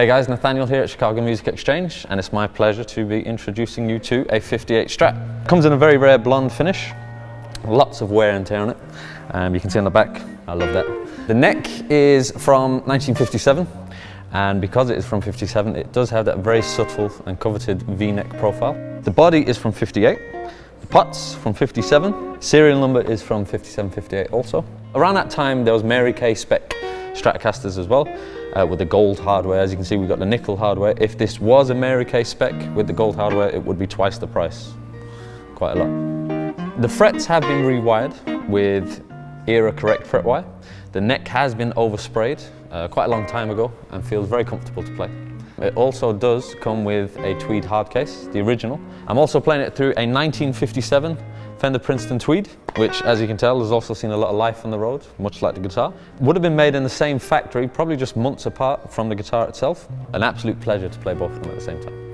Hey guys, Nathaniel here at Chicago Music Exchange, and it's my pleasure to be introducing you to a 58 Strat. Comes in a very rare blonde finish, lots of wear and tear on it. Um, you can see on the back, I love that. The neck is from 1957, and because it is from 57, it does have that very subtle and coveted V-neck profile. The body is from 58, the pots from 57, serial number is from 57, 58 also. Around that time, there was Mary Kaye spec Stratocasters as well, uh, with the gold hardware. As you can see, we've got the nickel hardware. If this was a Mary Kaye spec with the gold hardware, it would be twice the price. Quite a lot. The frets have been rewired with era correct fret wire. The neck has been oversprayed uh, quite a long time ago and feels very comfortable to play. It also does come with a tweed hard case, the original. I'm also playing it through a 1957 Fender Princeton Tweed, which as you can tell has also seen a lot of life on the road, much like the guitar. Would have been made in the same factory, probably just months apart from the guitar itself. An absolute pleasure to play both of them at the same time.